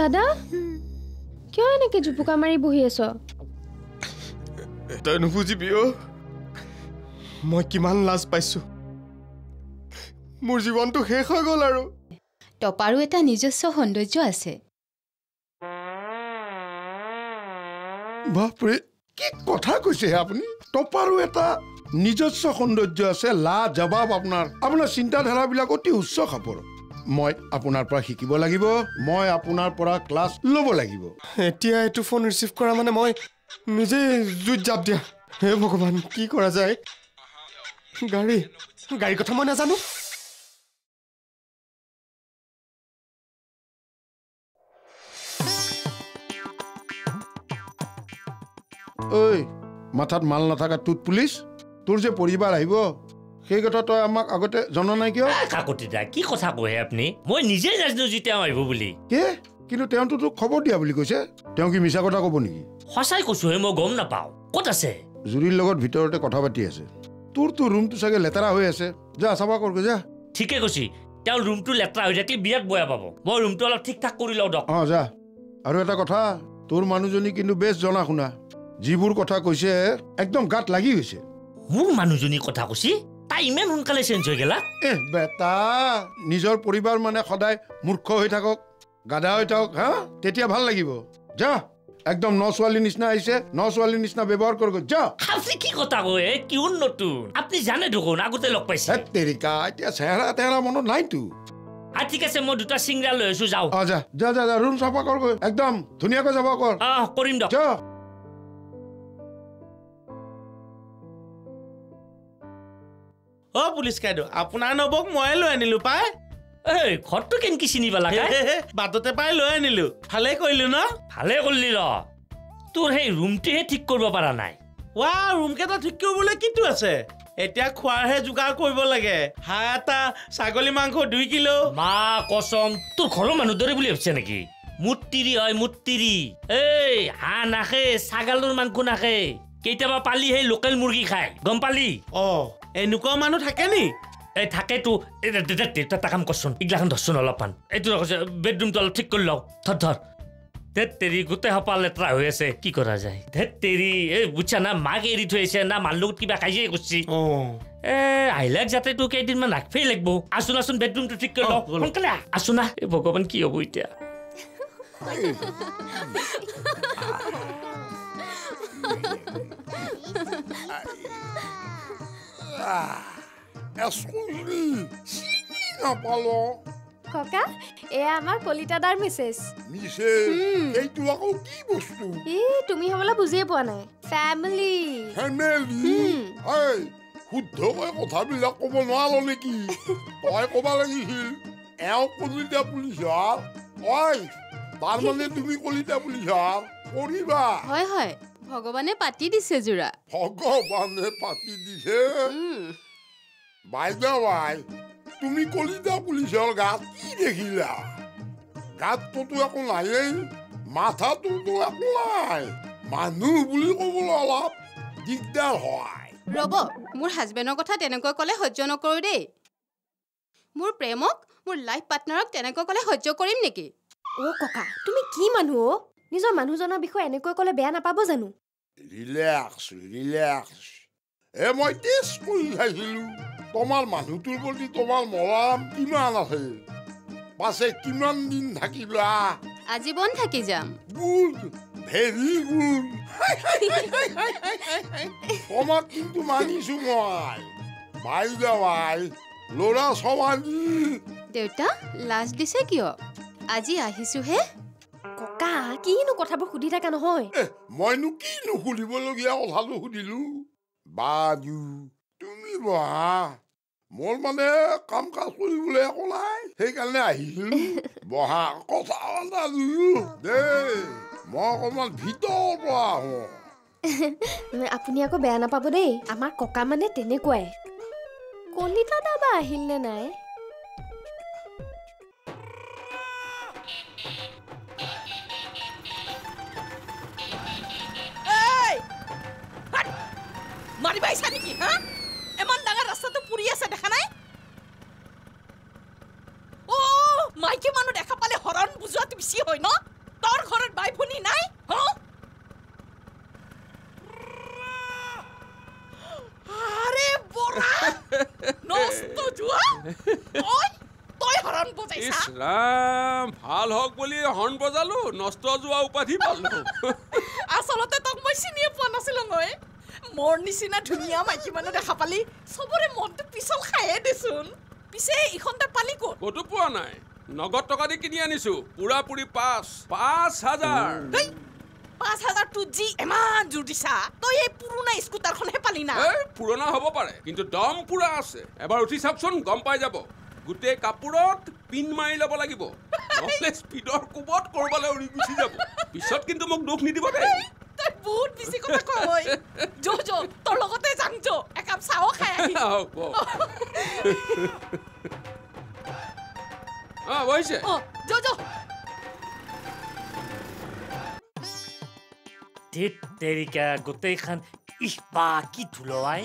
দাদা? কিয় এনেকে জুপুকা মাৰি বহি আছ? তই নুবুজিবি অ' মই কিমান লাজ পাইছো। মোৰ জীৱনটো শেষ হৈ গ'ল আৰু। টপাৰো এটা নিজস্ব সৌন্দৰ্য আছে। বাপৰে কি কথা কৈছে হে আপুনি? টপাৰো এটা নিজস্ব সৌন্দৰ্য আছে লা জবাব আপোনাৰ। আপোনাৰ চিন্তাধাৰাবিলাক অতি উচ্চ খাপৰ। মই আপোনাৰ পৰা শিকিব লাগিব মই আপোনাৰ পৰা ক্লাছ ল'ব লাগিব। এতিয়া এইটো ফোন ৰিচিভ কৰা মানে মই নিজেই জুইত জাপ দিয়া। হে ভগৱান কি কৰা যায়? গাড়ী গাড়ীৰ কথা মই নাজানো। ঐ মাথাত মাল নাথাকা টুট পুলিচ? তোৰ যে পৰিবাৰ আহিব? সেই কথা তই আমাক আগতে জনা নাই কিয়? কাকতি দা কি কথা কয় আপুনি? মই নিজে নাজানো যে তেওঁ আহিব বুলি। কে? কিন্তু তেওঁতো তোক খবৰ দিয়া বুলি কৈছে। তেওঁ কি মিছা কথা ক'ব নেকি? সঁচাই কৈছোহে মই গম নাপাওঁ। ক'ত আছে? জুৰিৰ লগত ভিতৰতে কথা পাতি আছে। তোৰতো ৰুমটো চাগে লেতেৰা হৈ আছে। যা চাফা কৰগৈ যা। ঠিকে কৈছি। তেওঁৰ ৰুমটো লেতেৰা হৈ থাকিলে বিৰাট বেয়া পাব। মই ৰুমটো অলপ ঠিক ঠাক কৰি লওঁ দক। অঁ যা। আৰু এটা কথা তোৰ মানুহজনী কিন্তু বেছ জনা শুনা যিবোৰ কথা কৈছে একদম গাত লাগি গৈছে। মোৰ মানুহজনীৰ কথা কৈছি? তাই ইমান সোনকালে চেঞ্জ হৈ গেলা? এহ বেটা নিজৰ পৰিবাৰ মানে সদায় মূৰ্খ হৈ থাকক গাধা হৈ থাকক হা? তেতিয়া ভাল লাগিব। যা একদম ন ছোৱালীৰ নিচিনা আহিছে ন ছোৱালীৰ নিচিনা ব্যৱহাৰ কৰগৈ যা। আপুনি কি কথা কয় কিয় নতুন? আপুনি জানে দেখোন আগতে লগ পাইছে। তেৰিকা এতিয়া চেহেৰা তেহেৰা মনত নাইতো আ ঠিক আছে মই দুটা চিংৰা লৈ আছো যাওঁ। যা যা যা ৰুম চাফা কৰগৈ একদম ধুনীয়াকৈ যাব কৰ। অঁ কৰিম দক। অ পুলিচ কাইদেউ আপোনাৰ নবক ময়ে লৈ আনিলো পাই। এই ঘৰটো কেনেকে চিনি পালা? বাটতে পাই লৈ আনিলো। ভালে কৰিলো ন? ভালে কৰিলি ৰ। তোৰ সেই ৰুমটোহে ঠিক কৰিব পৰা নাই। ৱা ৰুম কেইটা ঠিক কৰিবলৈ কিটো আছে? এতিয়া খোৱাৰহে যোগাৰ কৰিব লাগে। হাঁহ এটা ছাগলী মাংস দুই কিলো। মা কচম তোৰ ঘৰৰ মানুহ দৰে বুলি ভাবিছে নেকি? মুত্তিৰি হয় মুত্তিৰি। এই হাঁহ নাখে ছাগালৰ মাংস নাখে। কেতিয়াবা পালি সেই লোকেল মুৰ্গী খায়। গম পালি? অ। এনেকুৱা মানুহ থাকে নি এই থাকেতো এই দে- দে- দে- এটা কাম কৰচোন এইগিলাখান ধৰচোন অলপমান। এইটো কৈছে বেডৰুমটো অলপ ঠিক কৰি লওঁ ধৰ ধৰ। ধেত তেৰি গোটেই সোপা লেতেৰা হৈ আছে। কি কৰা যায়? ধেত তেৰি এই বুজিছা না মাক এৰি থৈ আহিছে না মাৰ লগত কিবা কাজিয়াই কৰিছে? অ। এ আহিলাক যাতে তোৰ কেইদিনমান ৰাখফেই লাগব। আছোন আছোন বেডৰুমটো ঠিক কৰি লওঁ অ, ব'লক। সোনকালে আহ। আছো না এই ভগৱান কি হ'ব এতিয়া? চিনি নাপালো? ককা এয়া আমাৰ কলিতাদাৰ মেছেজ মিছে এইটো আকৌ কি বস্তু? ই তুমি হ'বলা বুজিয়ে পোৱা নাই। ফেমিলি ফেমিলি এই শুদ্ধকৈ কথাবিলাক ক'ব নোৱাৰ নেকি? তই ক'ব লাগিছিল এওঁ কলিতা পুলিচা? ঐ তাৰমানে তুমি কলিতা পুলিচা? কৰিবা? হয় হয়। ভগৱানে পাতি দিছে যোৰা। ভগৱানে পাতি দিছে? বাইদেউ বাই তুমি কলিতা পুলিচৰ গাত কি দেখিলা? গাতটোতো একো নায়েই মাথাটোতো একো নাই। মানুহ বুলি ক'বলৈ অলপ দিগদাৰ হয়। ৰ'ব মোৰ হাজবেণ্ডৰ কথা তেনেকৈ ক'লে সহ্য নকৰোঁ দেই। মোৰ প্ৰেমক মোৰ লাইফ পাৰ্টনাৰক তেনেকৈ ক'লে সহ্য কৰিম নেকি? অ' ককা তুমি কি মানুহ অ' নিজৰ মানুহজনৰ বিষয়ে এনেকৈ ক'লে বেয়া নাপাব জানো? ৰিলেক্স ৰিলেক্স এ মই টেষ্ট কৰি চাইছিলো তোমাৰ মানুহটোৰ প্ৰতি তোমাৰ মৰম কিমান আছে পাছে কিমান দিন থাকিবা আজীৱন থাকি যাম। গুড ভেৰি গুড তোমাক কিন্তু মানিছো মই। বাইদেউ আই ল'ৰা ছোৱালী দেউতা লাজ দিছে কিয়? আজি আহিছোহে। ককা কিনো কথাবোৰ সুধি থাকা নহয়। মইনো কি নুসুধিবলগীয়া কথাটো সুধিলো? বাজু তুমি বহা। মোৰ মানে কাম কাজ কৰিবলৈ একো নাই সেইকাৰণে আহিছিলো বহা কথা এটা দেই মই অকণমান ভিতৰৰ পৰা আহোঁ। আপুনি আকৌ বেয়া নাপাব দেই আমাৰ ককা মানে তেনেকুৱাই। কলিতা দাবা আহিল নে নাই? মাৰিব আহিছা নেকি হা ইমান ডাঙৰ ৰাস্তাটো পুৰি আছে দেখা নাই অ মাইকী মানুহ দেখা পালে হৰণ বুজোৱাটো বেছি হয় ন তোৰ ঘৰত বাই ভনী নাই হ আৰে বৰা নষ্ট যোৱা তই তই হৰণ বজাইছা ইছৰাম ভাল হওক বুলি হৰ্ণ বজালো নষ্ট যোৱা উপাধি পালো আচলতে তোক মই চিনিয়ে পোৱা নাছিলো মই মোৰ নিচিনা ধুনীয়া মাইকী মানুহ দেখা পালি? চবৰে মনটো পিছল খায়ে দেচোন। পিছে ইখনতে পালি ক'ত? ক'তো পোৱা নাই। নগদ টকা দি কিনি আনিছো। পুৰা পুৰি পাঁচ পাঁচ হাজাৰ। পাঁচ হাজাৰটো যি ইমান জোৰ দিছা। তই এই পুৰণা স্কুটাৰখনহে পালি না? পুৰণা হ'ব পাৰে কিন্তু দম পুৰা আছে। এবাৰ উঠি চাওকচোন গম পাই যাব। গোটেই কাপোৰত পিন মাৰি ল'ব লাগিব। নহ'লে স্পীডৰ কোবত ক'ৰবালৈ উৰি গুচি যাব। পিছত কিন্তু মোক দুখ নিদিব দেই তই বহুত বেছি কথা কয় যো যো তোৰ লগতে যাং। যো একাপ চাও খাই আহি অ বহিছে। অ যো যো। ধেত তেৰিকা গোটেইখন। ইহ বা কি ধুলৱাই।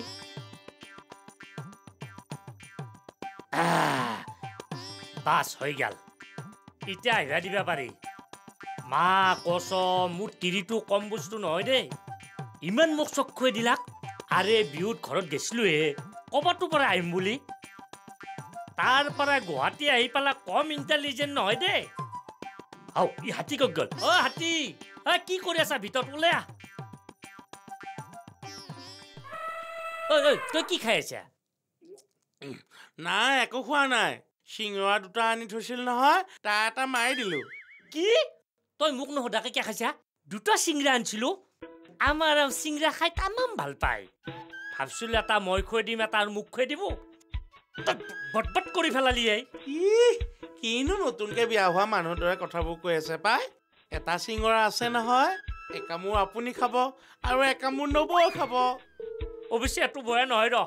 আহ, বাছ হৈ গেল। এতিয়া আহিবা দিবা পাৰি। মা কচ মোৰ তিৰিটো কম বস্তু নহয় দেই। ইমান মোক চক খুৱাই দিলাক। আৰে বিহুত ঘৰত গেছিলোহে। ক'বাতো পৰা আহিম বুলি। তাৰ পৰা গুৱাহাটী আহি পেলাই কম ইণ্টেলিজেণ্ট নহয় দেই। আও ই হাতী ক'ত গ'ল? অ হাতী। অ কি কৰি আছা ভিতৰত? ওলাই আহ। ঐ ঐ তই কি খাই আছা? নাই একো খোৱা নাই। চিঙৰা দুটা আনি থৈছিল নহয় তাৰ এটা মাৰি দিলোঁ। কি? তই মোক নোসোধাকে কিয় খাইছা? দুটা চিংৰা আনিছিলো। আমাৰ আৰু চিংৰা খাই তামাম ভাল পায়। ভাবছিলো এটা মই খুৱাই দিম এটা আৰু মোক খুৱাই দিব। বটবট কৰি পেলালি এই কিনো নতুনকৈ বিয়া হোৱা মানুহৰ দৰে কথাবোৰ কৈ আছে পাই। এটা চিঙৰা আছে নহয় একামোৰ আপুনি খাব আৰু একামোৰ নবৌ খাব। অৱশ্যে এইটো বয়া নহয় ৰ।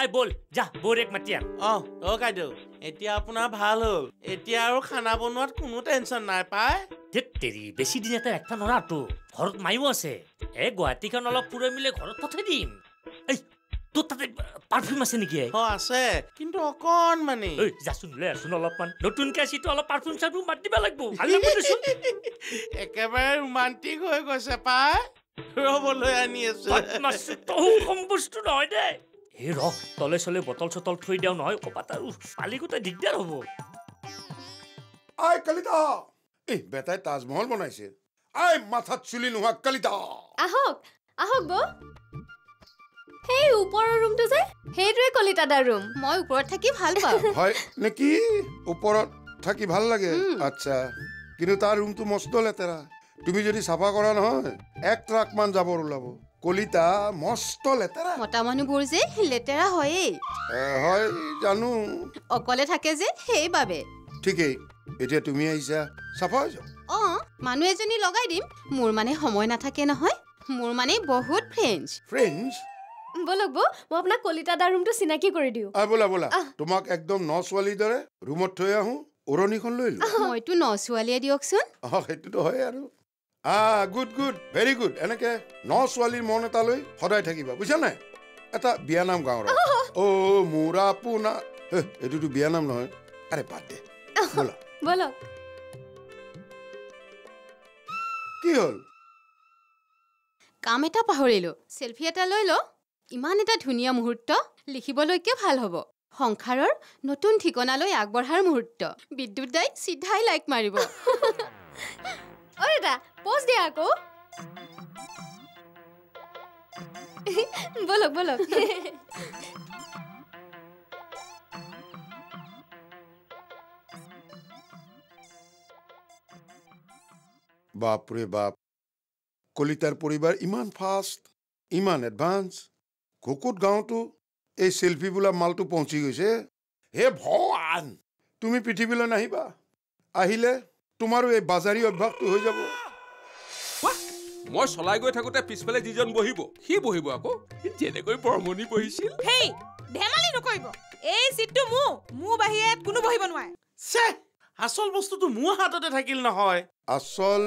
আই ব'ল যা বৌৰেক মাতি আন। অঁ অ' কাইদেউ এতিয়া আপোনাৰ ভাল হ'ল। এতিয়া আৰু খানা বনোৱাত কোনো টেনশ্যন নাই পাই? ধেত তেৰি বেছি দিন এটা ৰাখিব নোৱাৰাতো ঘৰত মায়ো আছে। এই গুৱাহাটীখন অলপ ফুৰাই মিলে ঘৰত পঠাই দিম। এই তোৰ তাতে পাৰফিউম আছে নেকি? অঁ আছে কিন্তু অকণমানি ঐ যাচোন লৈ আছোন অলপমান। নতুনকে আছিতো অলপ পাৰফিউম চাৰফিউম দিব লাগিব। একেবাৰে ৰোমান্টিক হৈ গৈছে পাই? ৰ'বলৈ আনি আছো বদমাছটো তহু কম বস্তু নহয় দেই এই ৰ তলে চলে বটল চটল থৈ দিওঁ নহয় ক'ৰবাত আৰু পালি গোটেই দিগদাৰ হ'ব আই কলিতা এই বেটাই তাজমহল বনাইছে আই মাথাত চুলি নোহোৱা কলিতা আহক আহক বৌ সেই ওপৰৰ ৰুমটো যে সেইটোৱে কলিতাদাৰ ৰুম মই ওপৰত থাকি ভাল পাওঁ হয় নেকি ওপৰত থাকি ভাল লাগে আচ্ছা কিন্তু তাৰ ৰুমটো মস্ত লেতেৰা তুমি যদি চাফা কৰা নহয় এক ট্ৰাক মান জাবৰ ওলাব। কলিতা মস্ত লেতেৰা। মতা মানুহবোৰ যে লেতেৰা হয়েই। হয় জানো। অকলে থাকে যে সেইবাবে। ঠিকেই এতিয়া তুমি আহিছা চাফা হৈ যাওক অঁ মানুহ এজনী লগাই দিম। মোৰ মানে সময় নাথাকে নহয়। মোৰ মানে বহুত ফ্ৰেণ্ডছ ফ্ৰেণ্ডছ ব'লক বৌ মই আপোনাক কলিতাদাৰ ৰুমটো চিনাকি কৰি দিওঁ। আহ বোলা বোলা। তোমাক একদম ন ছোৱালীৰ দৰে ৰুমত থৈ আহোঁ উৰণিখন লৈ লো। মইতো ন ছোৱালীয়ে দিয়কচোন। অঁ সেইটোতো হয় আৰু। আহ গুড গুড ভেৰি গুড এনেকে ন ছোৱালীৰ মন এটা লৈ সদায় থাকিবা বুজিছা নাই? এটা বিয়ানাম গাওঁ ৰ অ' মোৰা পোনা এইটোতো বিয়ানাম নহয়। আৰে বাদ দে। ব'লা। ব'লক কি হ'ল? কাম এটা পাহৰিলোঁ। চেলফি এটা লৈ ল। ইমান এটা ধুনীয়া মুহূৰ্ত লিখিবলৈকে ভাল হ'ব। সংসাৰৰ নতুন ঠিকনালৈ আগবঢ়াৰ মুহূৰ্ত। বিদ্যুৎ দাই চিধাই লাইক মাৰিব। ঐ দাদা প'জ দিয়া আকৌ ব'লক ব'লক বাপৰে বাপ কলিতাৰ পৰিবাৰ ইমান ফাষ্ট ইমান এডভান্স ঘুকুত গাঁৱতো এই চেল্ফি বোলা মালটো পहुঁচি গৈছে হে ভগৱান তুমি পৃথিৱীলৈ নাহিবা আহিলে তোমাৰো এই বাজাৰী অভ্যাসটো হৈ যাব। মই চলাই গৈ থাকোতে পিছফালে যিজন বহিব সি বহিব আকৌ। যেনেকৈ বৰমণি বহিছিল। হেই ধেমালি নকৰিব। এই চিটটো মোৰ মোৰ বাহিৰে কোনো বহিব নোৱাৰে। আচল বস্তুটো মোৰ হাততে থাকিল নহয়। আচল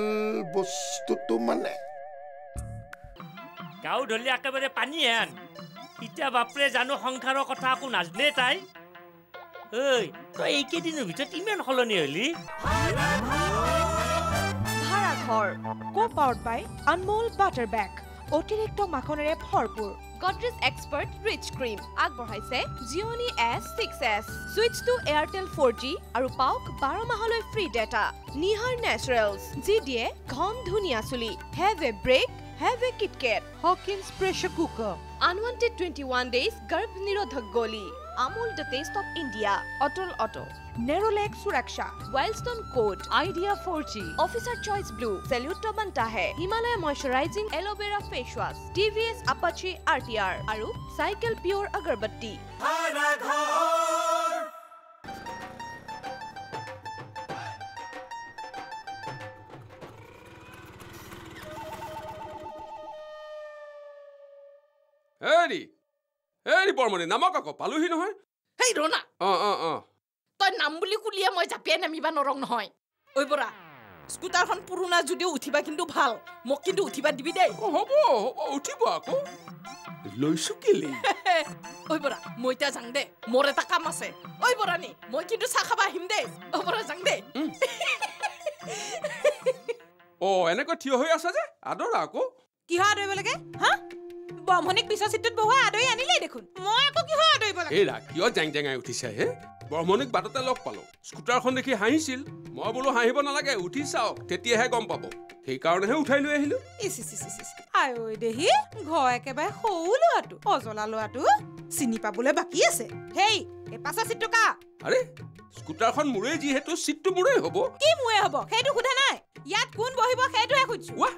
বস্তুটো মানে? গাঁও ধলি একেবাৰে পানী হেন এতিয়া বাপৰে জানো সংসাৰৰ কথা একো নাজনে তাই। ঐ তই এইকেইদিনৰ ভিতৰত ইমান সলনি হলি? ঘৰ। Co powered by Anmol butter bake. অতিৰিক্ত মাখনেৰে ভৰপূৰ। গডৰেজ এক্সপাৰ্ট ৰিচ ক্ৰীম আগবঢ়াইছে Gionee S six S switch to Airtel four G আৰু পাওক বাৰ মাহলৈ ফ্ৰী ডেটা নিহাৰ নেচাৰেলছ যি দিয়ে ঘন ধুনীয়া চুলি। Have a break have a KitKat Hawkins pressure cooker unwanted twenty one days গৰ্ভ নিৰোধক গলি Amul the taste of India Atal auto code idea for G officer choice blue salute বান্তাহে Himalaya moisturizing aloe vera face wash T V S Apache R T R আৰু cycle pure আগৰবত্তি হেৰি হেৰি বৰমণি নামক আকৌ পালোহি নহয় সেই ৰ না অঁ অঁ অঁ তই নাম বুলি কুলিয়ে মই জাপিয়াই নামিবা নৰং নহয়। ঐ বৰা স্কুটাৰখন পুৰণা যদিও উঠিবা কিন্তু ভাল মোক কিন্তু উঠিবা দিবি দেই। হ'ব হ'ব উঠিব আকৌ। লৈছো কেলে? ঐ বৰা মই এতিয়া যাং দে মোৰ এটা কাম আছে। ঐ বৰাণী মই কিন্তু চাহ খাবা আহিম দেই। ঐ বৰা যাং দে। অঁ এনেকৈ থিয় হৈ আছে যে আদৰা আকৌ। কিহৰ আদৰিব লাগে হা? ব্ৰহ্মণিক পিছৰ চিটটোত বহুৱাই আদৰি আনিলেই দেখোন। মই আকৌ কিহৰ আদৰিব লাগে? এইৰা কিয় জেং জেঙাই উঠিছে হে। ব্ৰহ্মণিক বাটতে লগ পালো। স্কুটাৰখন দেখি হাঁহিছিল। মই বোলো হাঁহিব নালাগে উঠি চাওক তেতিয়াহে গম পাব। সেইকাৰণেহে উঠাই লৈ আহিলো। দেহি ঘৰ একেবাৰে সৰু ল'ৰাটো অজলা ল'ৰাটো। চিনি পাবলৈ বাকী আছে। হেই এই পাছৰ চিটটো কা আৰে স্কুটাৰখন মোৰেই যিহেতু চিটটো মোৰেই হ'ব। কি মোয়ে হ'ব? সেইটো সোধা নাই। ইয়াত কোন বহিব সেইটোহে সুধিছো। ৱাহ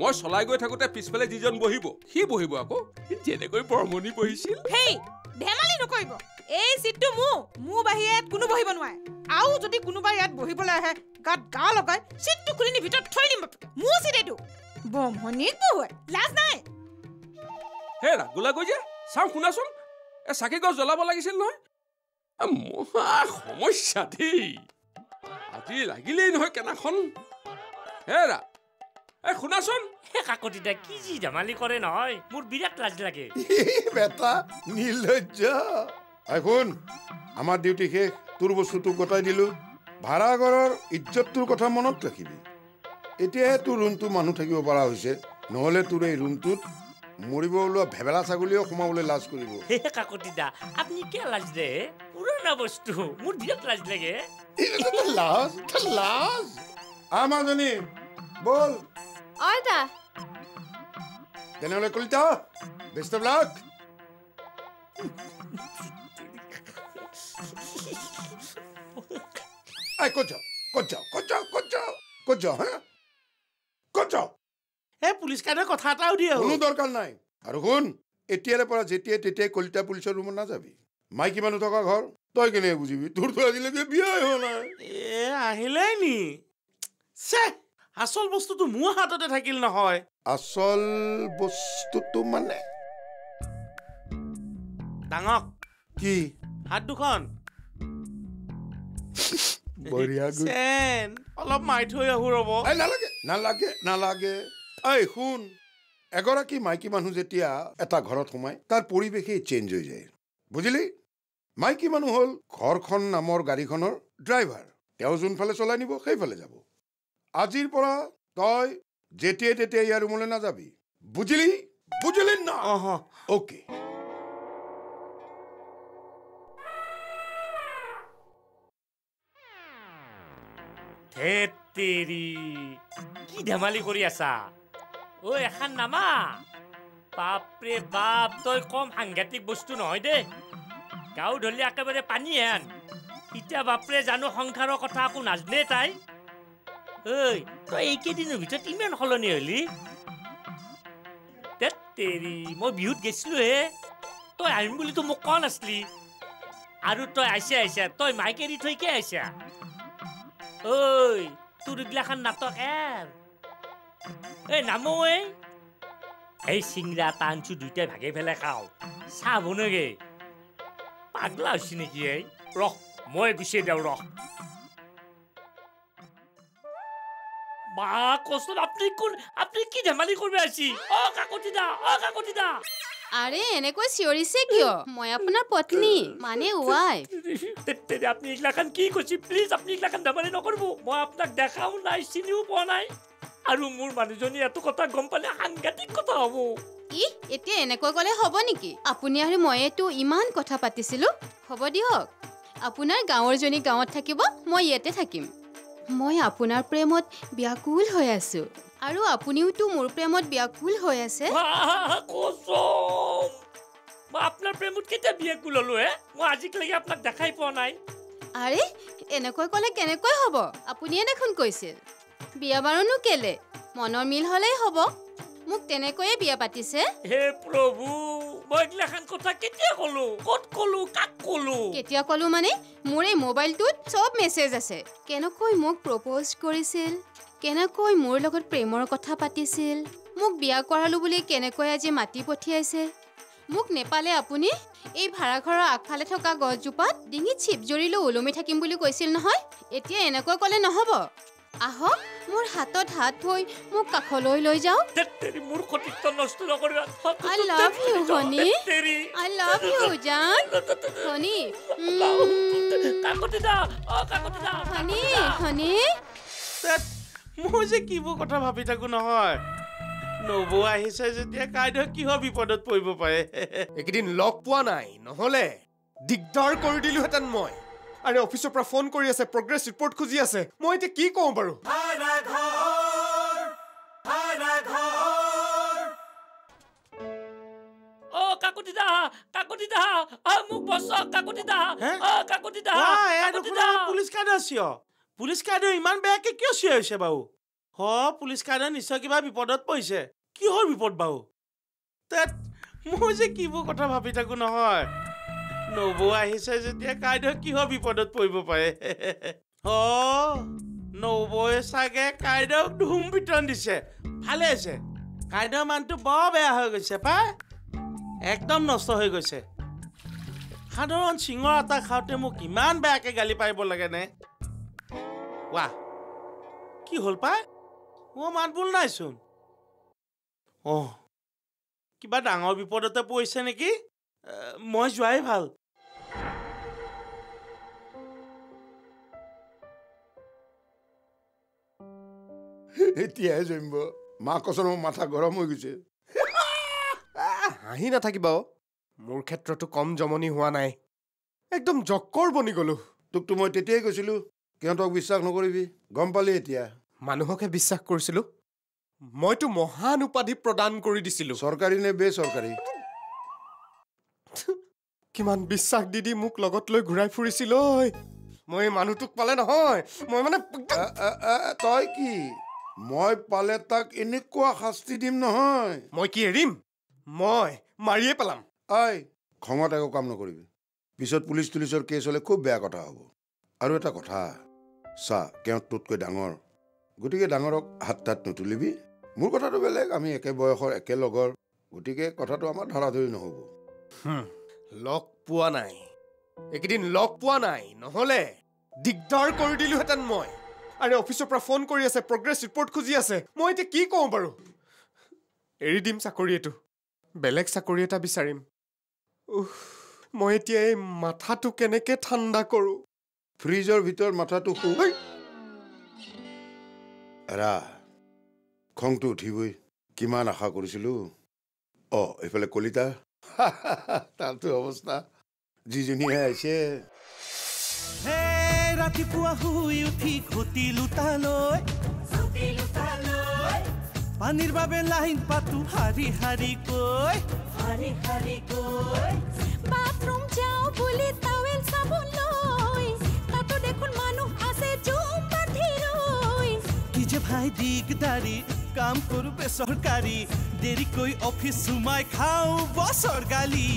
মই চলাই গৈ থাকোতে পিছফালে যিজন বহিব সি বহিব আকৌ। যেনেকৈ বৰমণি বহিছিল। হেই ধেমালি নকৰিব। এই চিটটো মোৰ মোৰ বাহিৰে ইয়াত কোনো বহিব নোৱাৰে। আৰু যদি কোনোবা ইয়াত বহিবলৈ আহে গাত গা লগাই চিটটো খুলি নি ভিতৰত থৈ দিম মোৰ চিট এইটো। ব্ৰহ্মণিক বহুৱাই লাজ নাই। হে ৰাগোলা গৈ যে চাওঁ শুনাচোন। এ চাকি গছ জ্বলাব লাগিছিল নহয়? মহা সমস্যা দেই। আজি লাগিলেই নহয় কেনাখন। হেৰা এ শুনাচোন। সেই কাকতিটা কি যি ধেমালি কৰে নহয়। মোৰ বিৰাট লাজ লাগে। বেটা নিৰ্লজ্জ। শুন আমাৰ ডিউটি শেষ তোৰ বস্তুটো গতাই দিলো। ভাড়া ঘৰৰ ইজ্জতটোৰ কথা মনত ৰাখিবি। এতিয়াহে তোৰ ৰুমটো মানুহ থাকিব পৰা হৈছে নহ'লে তোৰ এই ৰুমটোত মৰিব ওলোৱা ভেবেলা ছাগলীয়েও সোমাবলৈ লাজ কৰিব। হে কাকতিটা আপুনি কিয় লাজ দে? পুৰণা বস্তু মোৰ বিৰাট লাজ লাগে। লাজ লাজ। আমাজনী বল। অইতা তেনেহ'লে কলিতা বেষ্ট অফ লাক আই ক'ত যাওঁ ক'ত যাওঁ ক'ত যাওঁ ক'ত যাওঁ ক'ত যাওঁ হা ক'ত যাওঁ এই পুলিচ কাৰ্ডৰ কথা এটা সুধি আহো কোনো দৰকাৰ নাই। আৰু শুন এতিয়াৰে পৰা যেতিয়াই তেতিয়াই কলিতা পুলিচৰ ৰুমত নাযাবি। মাইকী মানুহ থকা ঘৰ তই কেনেকৈ বুজিবি? তোৰতো আজিলৈকে বিয়াই হোৱা নাই। এ আহিলেই নি। চে আচল বস্তুটো মোৰ হাততে থাকিল নহয়। আচল বস্তুটো মানে? ডাঙক। কি? হাত দুখন। বঢ়িয়া গুড চেন অলপ মাৰি থৈ আহো ৰ'ব। এই নালাগে নালাগে নালাগে। ঐ শুন এগৰাকী মাইকী মানুহ যেতিয়া এটা ঘৰত সোমায় তাৰ পৰিৱেশেই চেঞ্জ হৈ যায়। বুজিলি? মাইকী মানুহ হ'ল ঘৰখন নামৰ গাড়ীখনৰ ড্ৰাইভাৰ। তেওঁ যোনফালে চলাই নিব সেইফালে যাব। আজিৰ পৰা তই যেতিয়াই তেতিয়াই ইয়াৰ ৰুমলৈ নাযাবি। বুজিলি? বুজিলি না অ'কে ধেত তেৰি কি ধেমালি কৰি আছা ঐ এখন নামা বাপৰে বাপ তই কম সাংঘাতিক বস্তু নহয় দেই গাঁও ধৰিলে একেবাৰে পানী হেন এতিয়া বাপৰে জানো সংসাৰৰ কথা একো নাজনে তাই ঐ তই এইকেইদিনৰ ভিতৰত ইমান সলনি হলি তেৰি মই বিহুত গৈছিলো হে তই আহিম বুলিতো মোক কোৱা নাছিলি আৰু তই আহিছে আহিছা তই মাইক এৰি থৈ কিয় আহিছা এইগিলাখান নাটক এৰ এই নামৈ চিংৰা টানচু দুইটাই ভাগে পেলাই খাওঁ চাহ বনগে পাগলা হৈছি নেকি এই ৰহ মই গুচিয়ে দিওঁ ৰহ বা কচোন আপুনি কোন আপুনি কি ধেমালি কৰিব আহিছি অ কাকতি দা অ কাকতি দা আৰে এনেকৈ চিঞৰিছে কিয় মই আপোনাৰ পত্নী। মানে ৱাইফ তেতিয়াহ'লে আপুনি এইগিলাখান কি কৈছে? প্লিজ আপুনি এইগিলাখান ধেমালি নকৰিব। মই আপোনাক দেখাও নাই চিনিও পোৱা নাই। আৰু মোৰ মানুহজনী এটো কথা গম পালে সাংঘাতিক কথা হ'ব। ই এতিয়া এনেকৈ ক'লে হ'ব নেকি? আপুনি আৰু ময়েতো ইমান কথা পাতিছিলোঁ। হ'ব দিয়ক। আপোনাৰ গাঁৱৰজনী গাঁৱত থাকিব মই ইয়াতে থাকিম। মই আপোনাৰ প্ৰেমত ব্যাকুল হৈ আছোঁ। আৰু আপুনিওতো মোৰ প্ৰেমত ব্যাকুল হৈ আছে? মই আপোনাৰ প্ৰেমত কেতিয়া বিয়া কুললো হে? মই আজিলৈকে আপোনাক দেখাই পোৱা নাই। আৰে এনেকৈ ক'লে কেনেকৈ হ'ব? আপুনিয়ে দেখোন কৈছিল। বিয়া বাৰুনো কেলে? মনৰ মিল হ'লেই হ'ব। মোক তেনেকৈয়ে বিয়া পাতিছে। হে প্ৰভু মই এইগিলাখান কথা কেতিয়া ক'লো? ক'ত ক'লো কাক ক'লো? কেতিয়া ক'লো মানে মোৰ এই মোবাইলটোত চব মেছেজ আছে। কেনেকৈ মোক প্ৰপ'জ কৰিছিল? কেনেকৈ মোৰ লগত প্ৰেমৰ কথা পাতিছিল? মোক বিয়া কৰালো বুলি কেনেকৈ আজি মাতি পঠিয়াইছে? মোক নেপালে আপুনি? এই ভাড়াঘৰৰ আগফালে থকা গছজোপাত ডিঙিত চিপ জৰিলৈ ওলমি থাকিম বুলি কৈছিল নহয়? এতিয়া এনেকৈ ক'লে নহ'ব। আহক মোৰ হাতত হাত থৈ মোক কাষলৈ লৈ যাওক। you, honey. ধেৎ তেৰি। আই লাভ ইউ জান হনি হনি হনি মই যে কিবোৰ কথা ভাবি থাকো নহয়। নবৌ আহিছে যেতিয়া কাইদেউ কিহৰ বিপদত পৰিব পাৰে? এইকেইদিন লগ পোৱা নাই নহ'লে। দিগদাৰ কৰি দিলোহেঁতেন মই। আৰে অফিচৰ পৰা ফোন কৰি আছে প্ৰগ্ৰেছ ৰিপৰ্ট খুজি আছে। মই এতিয়া কি কওঁ বাৰু? অ কাকতি দা কাকতি দা অ মোক বচক কাকতি দা কাকতি দা পুলিচ কাৰ্ড চিয় পুলিচ কাৰ্ডে ইমান বেয়াকে কিয় চিঞৰিছে বাৰু হ পুলিচ কাৰ্ডে নিশ্চয় কিবা বিপদত পৰিছে। কিহৰ বিপদ বাৰু টেট মই যে কিবোৰ কথা ভাবি থাকো নহয়। নবৌ আহিছে যেতিয়া কাইদেউ কিহৰ বিপদত পৰিব পাৰে? হ নবৌৱে চাগে কাইদেউক ধুম বিতৰণ দিছে। ভালে হৈছে। কাইদেউৰ মানুহটো বৰ বেয়া হৈ গৈছে পাই। একদম নষ্ট হৈ গৈছে। সাধাৰণ চিঙৰ এটা খাওঁতে মোক ইমান বেয়াকে গালি পাৰিব লাগেনে ৱাহ কি হ'ল পাই? মোৰ মাত বোল নাইচোন অঁ কিবা ডাঙৰ বিপদতে পৰিছে নেকি? মই যোৱাই ভাল। এতিয়াহে জমিব মাক কৈছে মোৰ মাথা গৰম হৈ গৈছে। হাঁহি নাথাকিবা অ। মোৰ ক্ষেত্ৰতো কম জমনি হোৱা নাই। একদম জক্কৰ বনি গলো। তোকতো মই তেতিয়াই কৈছিলো। সিহঁতক বিশ্বাস নকৰিবি? গম পালি এতিয়া। মানুহকহে বিশ্বাস কৰিছিলো। মইতো মহান উপাধি প্ৰদান কৰি দিছিলো। চৰকাৰী নে বেচৰকাৰী? কিমান বিশ্বাস দি দি মোক লগত লৈ ঘূৰাই ফুৰিছিল ঐ মই এই মানুহটোক পালে নহয়। মই মানে তই কি? মই পালে তাক এনেকুৱা শাস্তি দিম নহয়। মই কি এৰিম? মই মাৰিয়ে পেলাম। আই খঙত একো কাম নকৰিবি। পিছত পুলিচ তুলিচৰ কেছ হ'লে খুব বেয়া কথা হ'ব। আৰু এটা কথা। চা কেওঁ তোতকৈ ডাঙৰ? গতিকে ডাঙৰক হাত তাত নুতুলিবি। মোৰ কথাটো বেলেগ আমি একে বয়সৰ একে লগৰ। গতিকে কথাটো আমাৰ ধৰাধৰি নহ'ব। লগ পোৱা নাই। এইকেইদিন লগ পোৱা নাই নহ'লে দিগদাৰ কৰি দিলোহেঁতেন মই। আৰে অফিচৰ পৰা ফোন কৰি আছে প্ৰগ্ৰেছ ৰিপৰ্ট খুজি আছে। মই এতিয়া কি কওঁ বাৰু? এৰি দিম চাকৰি এইটো। বেলেগ চাকৰি এটা বিচাৰিম। উফ মই এতিয়া এই মাথাটো কেনেকে ঠাণ্ডা কৰোঁ? ফ্ৰিজৰ ভিতৰত মাথাটো শু! এৰা খংটো উঠিবই। কিমান আশা কৰিছিলো। অ এইফালে কলিতা। তাৰতো অৱস্থা। যিজনীহে আহিছে। ৰাতিপুৱা শুই উঠি ঘটি লুটালৈ। পানীৰ বাবে লাইন পাতো শাৰী শাৰী কৈ। বাথৰুম যাওঁ বুলি টাৱেল চাবলৈ ভাই দিগদাৰি কাম কৰো বেচৰকাৰী দেৰিকৈ অফিচ সোমাই খাওঁ বছৰ গালি।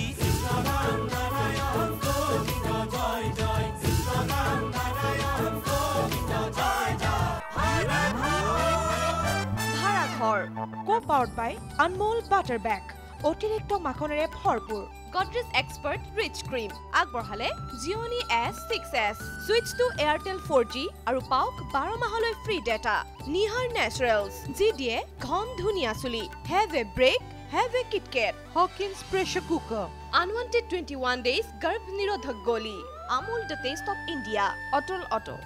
ভাড়াঘৰ co powered by Anmol butter bake অতিৰিক্ত মাখনেৰে ভৰপূৰ গডৰেজ এক্সপাৰ্ট ৰিচ ক্ৰীম আগবঢ়ালে Gionee S six S switch to Airtel four G আৰু পাওক বাৰ মাহলৈ ফ্ৰী ডেটা নিহাৰ নেচাৰেলছ যি দিয়ে ঘন ধুনীয়া চুলি। Have a break have a KitKat Hawkins pressure cooker unwanted twenty one days গৰ্ভ নিৰোধক গলি Amul the taste of India Atal auto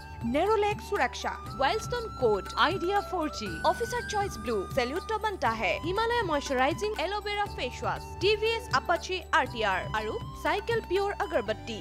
code idea for G officer choice blue salute বান্তাহে Himalaya moisturising aloe vera face wash T V S Apache R T R আৰু cycle pure আগৰবাতি